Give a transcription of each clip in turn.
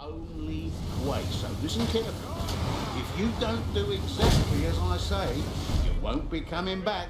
only way. So listen carefully. If you don't do exactly as I say, you won't be coming back.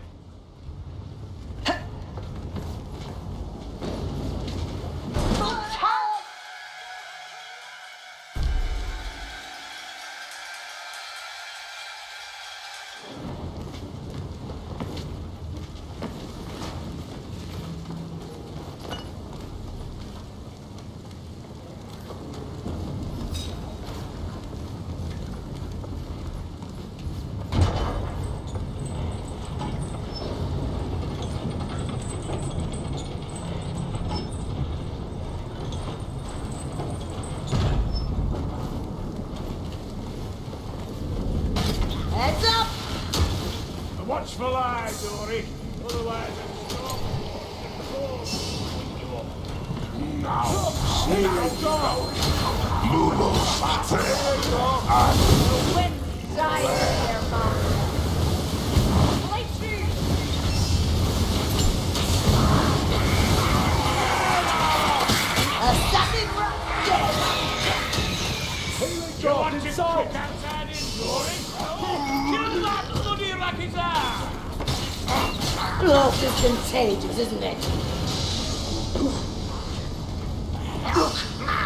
It's contagious, isn't it?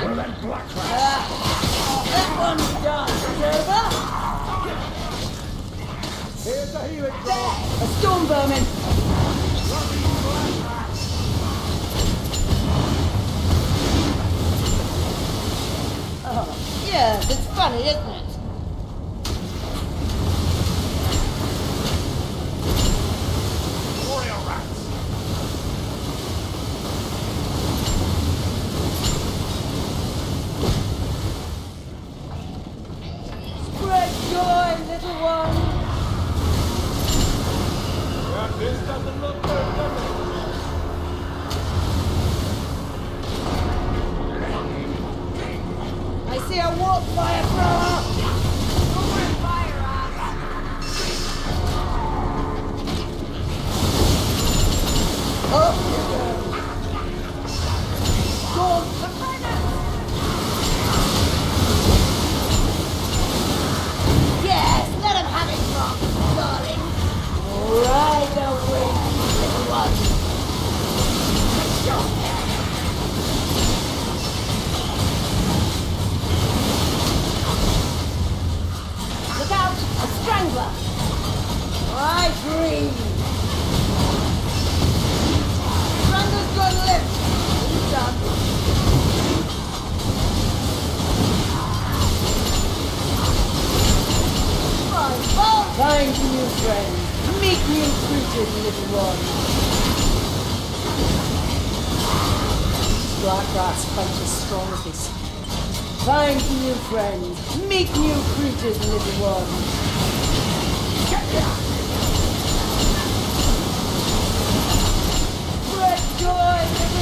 One of them black rats. Ah, that one's done, Silver. Here's the a storm vermin. Oh, yes, it's funny, isn't it? warrior rats. Spread joy, little one. Yeah, this doesn't look good, does it? I see a warp fire thrower. New little one. As strong as. Find new friends. Meet new creatures, little one. Spread joy, little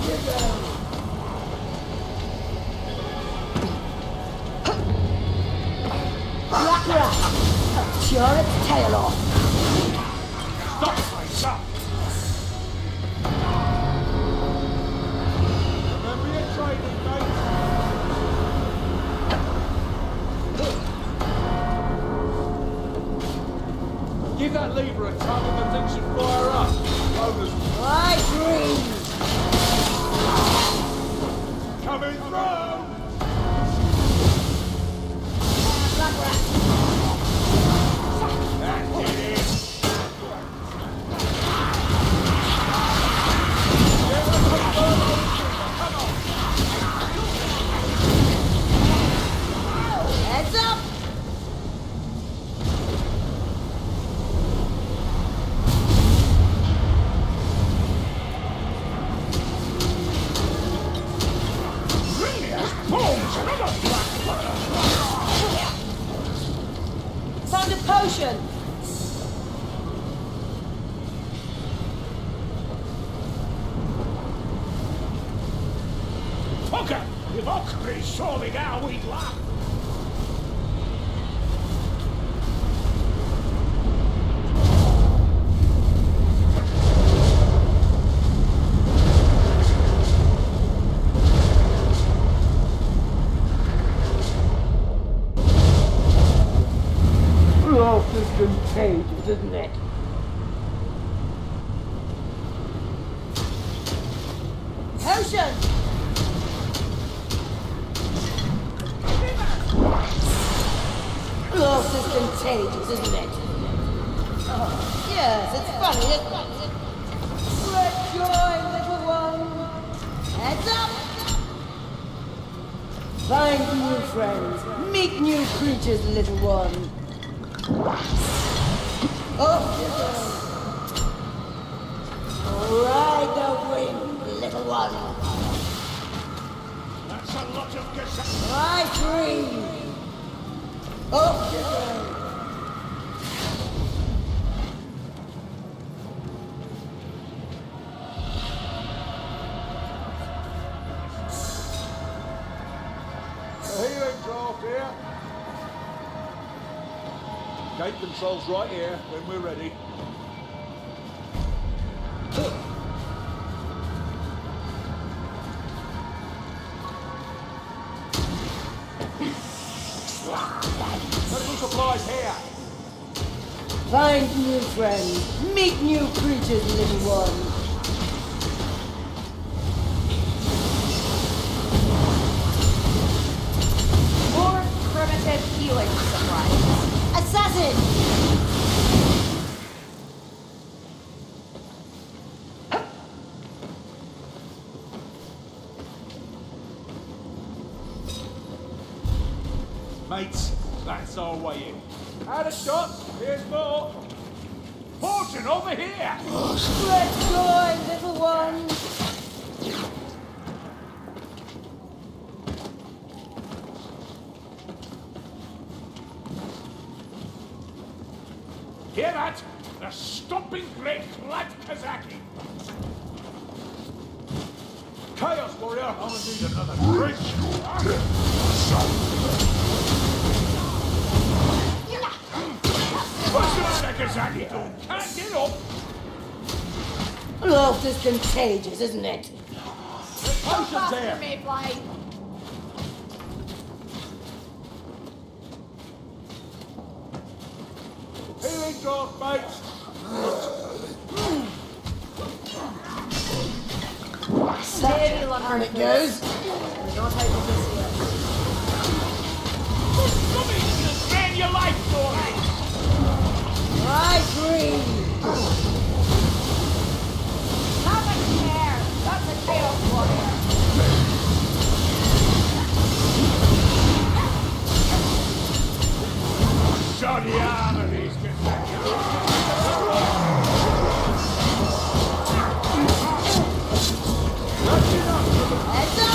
Life is contagious, isn't it? Oh, yes, it's funny, it's funny. Great joy, little one. Heads up! Find new friends, meet new creatures, little one. Oh, Off you go. Ride the wind, little one. That's a lot of gazette. Fly free. Gate controls right here when we're ready. Find new friends, meet new creatures, little one. More primitive healing supplies. Assassin! Here! Great Life is contagious, isn't it? Potions here. Mayfly. Healing draft, mates. Maybe let And it goes. Don't take this yet. Somebody just ran your life story! Fly free. Have a care. That's a chaos warrior. Shoddy armor, these Kazaki! Heads up.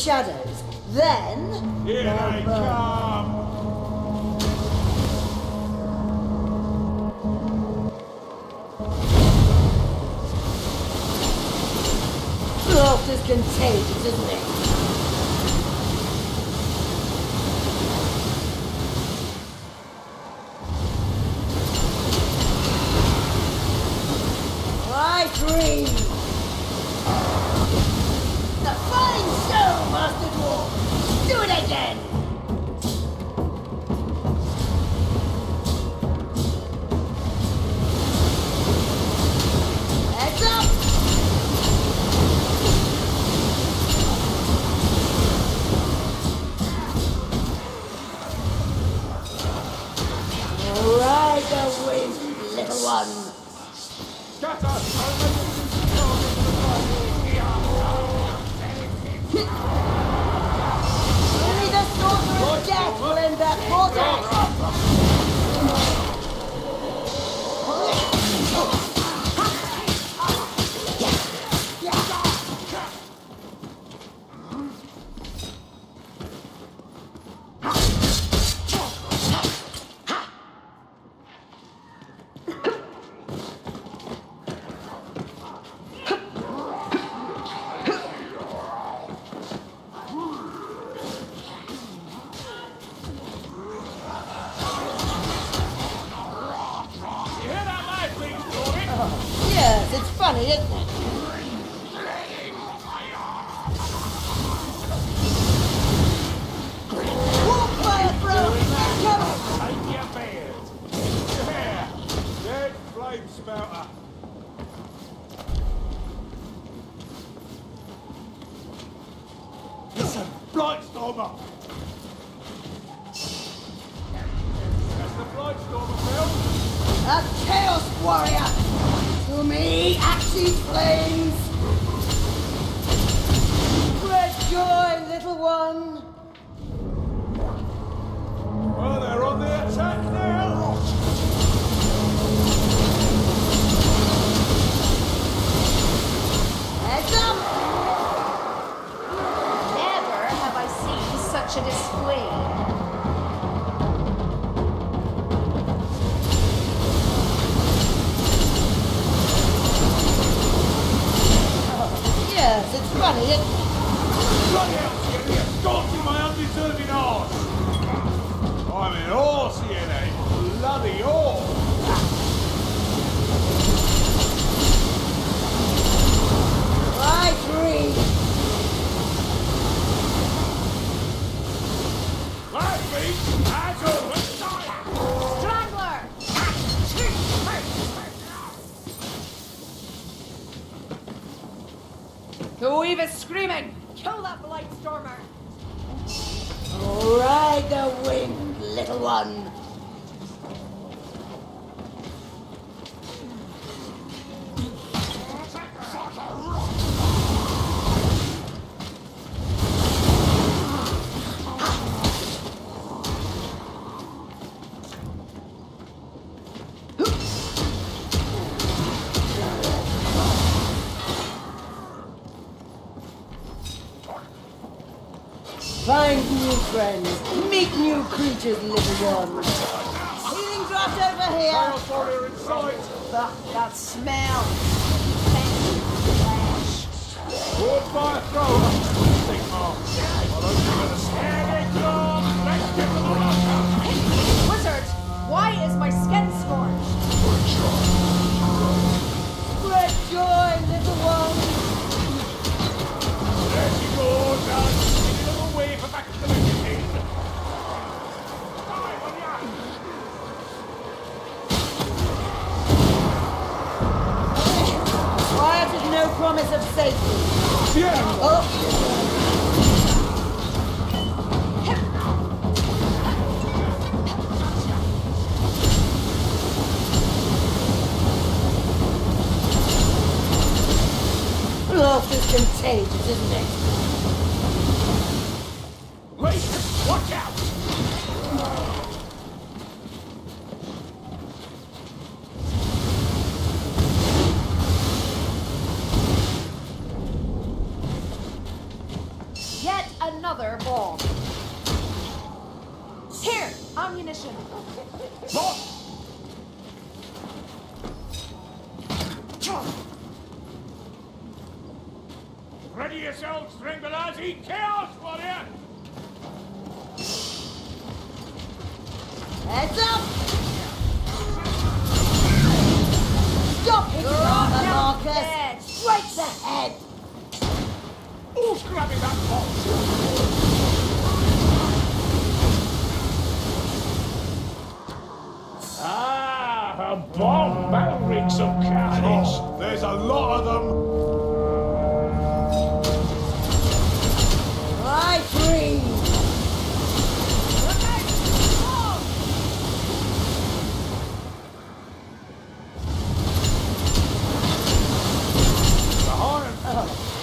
shadows. Then... Here I come! This is contagious, isn't it? The Weave is screaming! Kill that Blightstormer! Ride the wind, little one! creatures, little ones. Healing draft over here. Chaos in sight. That smell. Fire thrower. Wizard, why is my skin scorched? Great joy. Great joy, little one. There you go. promise of safety. Yeah. Oh. Love is contagious, isn't it? Another bomb. Here, ammunition. Ready yourselves, Stringbalazzi! Chaos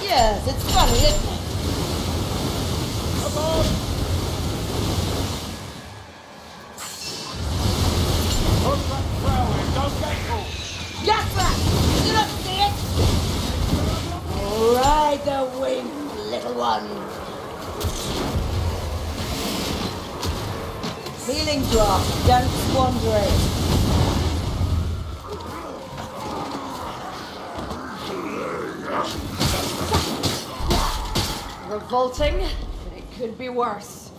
yes, it's funny, isn't it? Come on! Don't get caught! Just that! You don't see it? Ride the wind, little one. Healing drop. Don't squander it. Revolting, but it could be worse.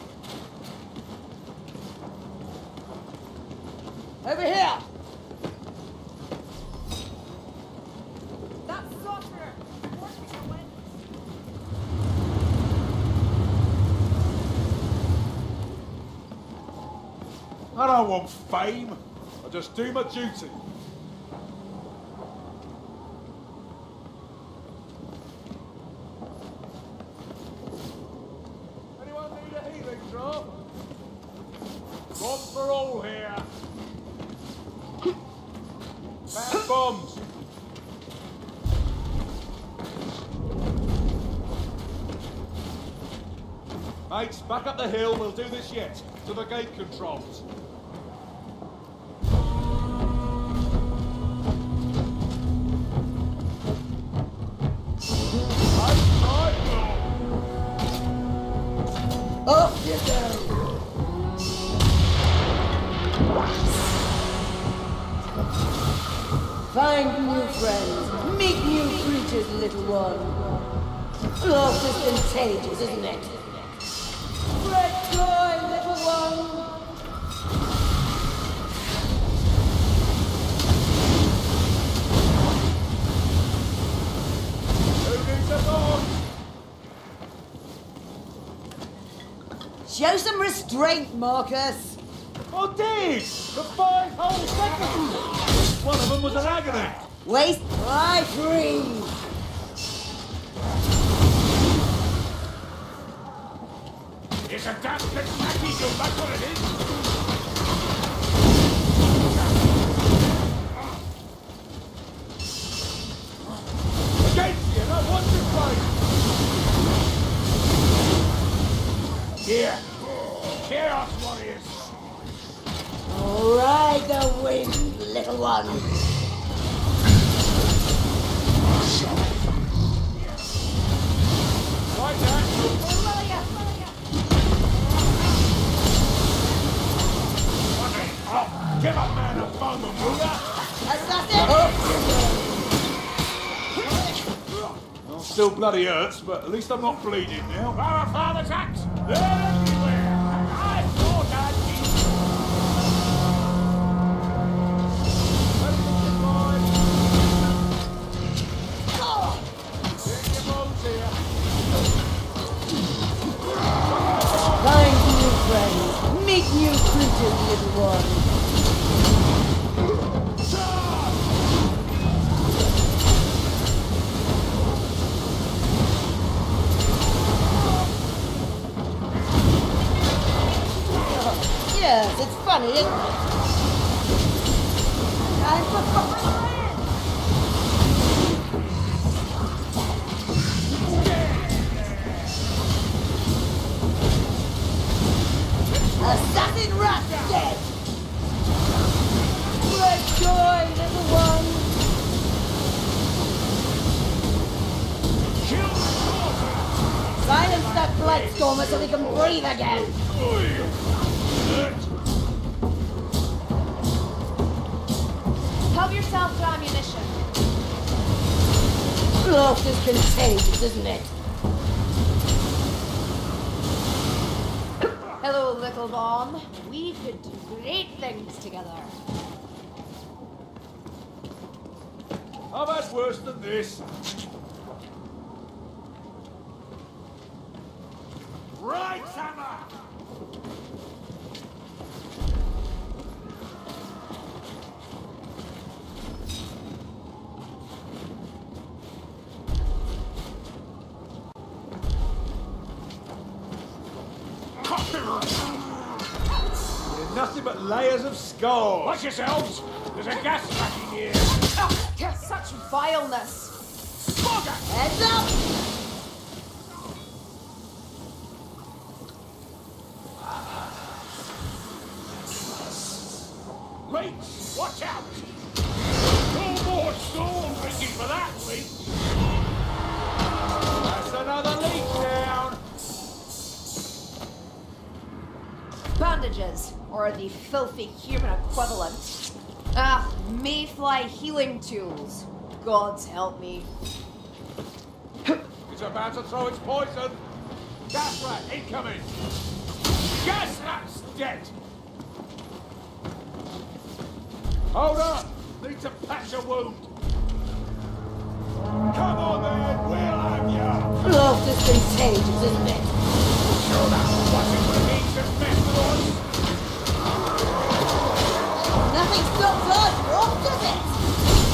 Over here! I don't want fame. I just do my duty. Anyone need a healing drop? One for all here. Bad bombs. Mates, back up the hill. We'll do this yet. To the gate controls. Right, you! Find new friends. Meet new creatures, little one. Lost is contagious, isn't it? Spread joy, little one. Who needs a dog? Restraint, Markus. I did! The five whole seconds! One of them was an agony. Waste my free. It's a damn good snacky, so that's what it is. Against you, not one to fight. Here, little one. Right there. Give a man a bundle, will? Assassin! Still bloody hurts, but at least I'm not bleeding now. Our father's axe! Lost is contagious, isn't it? Hello, little bomb. We could do great things together. I've had worse than this. Right, Hammer! You're nothing but layers of. Watch yourselves! There's a gas pack in here! Oh, such vileness. Heads up! Bandages, or the filthy human equivalent. Ah, mayfly healing tools. Gods help me. It's about to throw its poison. Gas rat incoming. Gas rat's dead! Hold up. Need to patch a wound. Come on then. We'll have ya. Lost is contagious, isn't it? Sure that watching for the means of mess with us! Nothing stops us, what does it?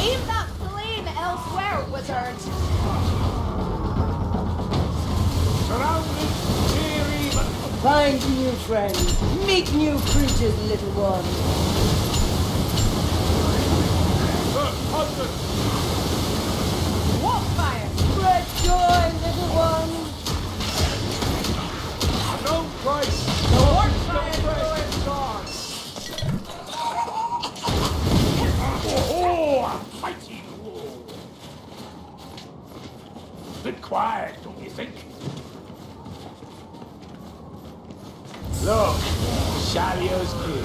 Aim that flame elsewhere, wizard. Surrounded, near. Find new friends, meet new creatures, little one. Look. What fire? Spread joy, little one. No Christ. The warp fire Fresh throwing Oh, a mighty roar! Bit quiet, don't you think? Look, Shalio's good.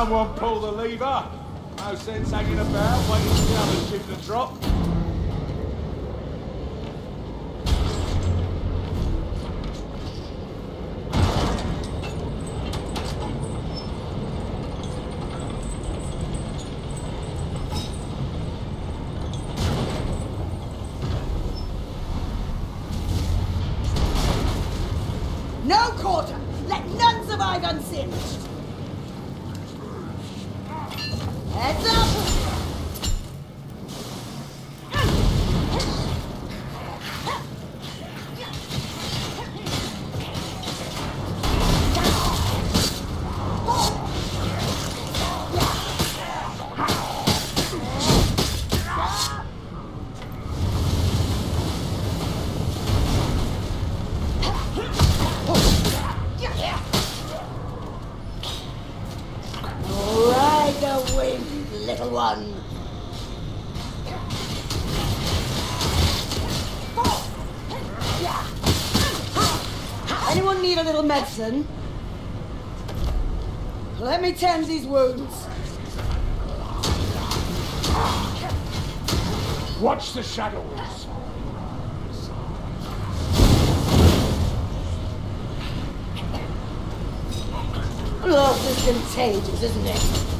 Someone pull the lever. No sense hanging about, waiting for the other ship to drop. A? Let me tend these wounds. Watch the shadows. This is contagious, isn't it?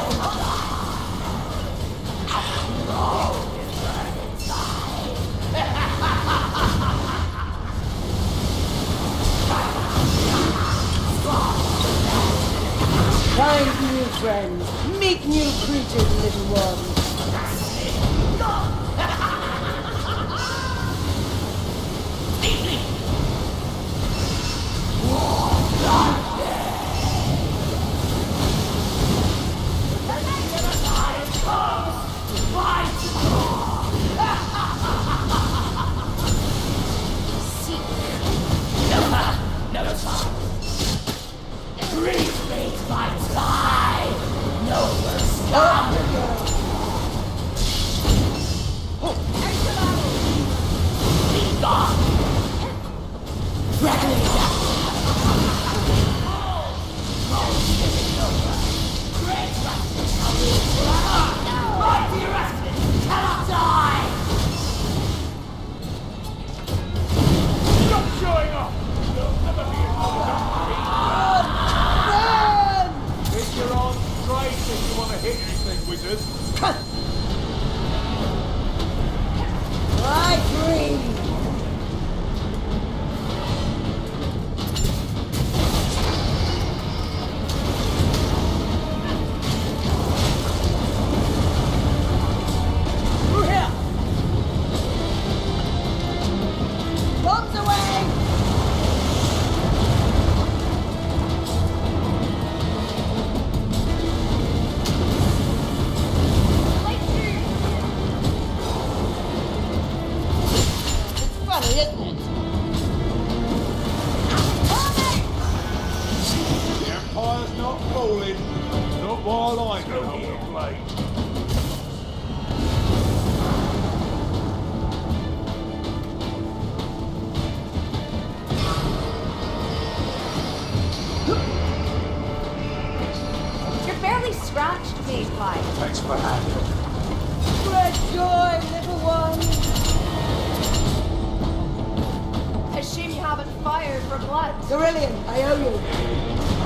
Find new friends. Meet new creatures, little one. 回旋看 Spread joy, little one. A shame you haven't fired for blood. Kerillian, I owe you.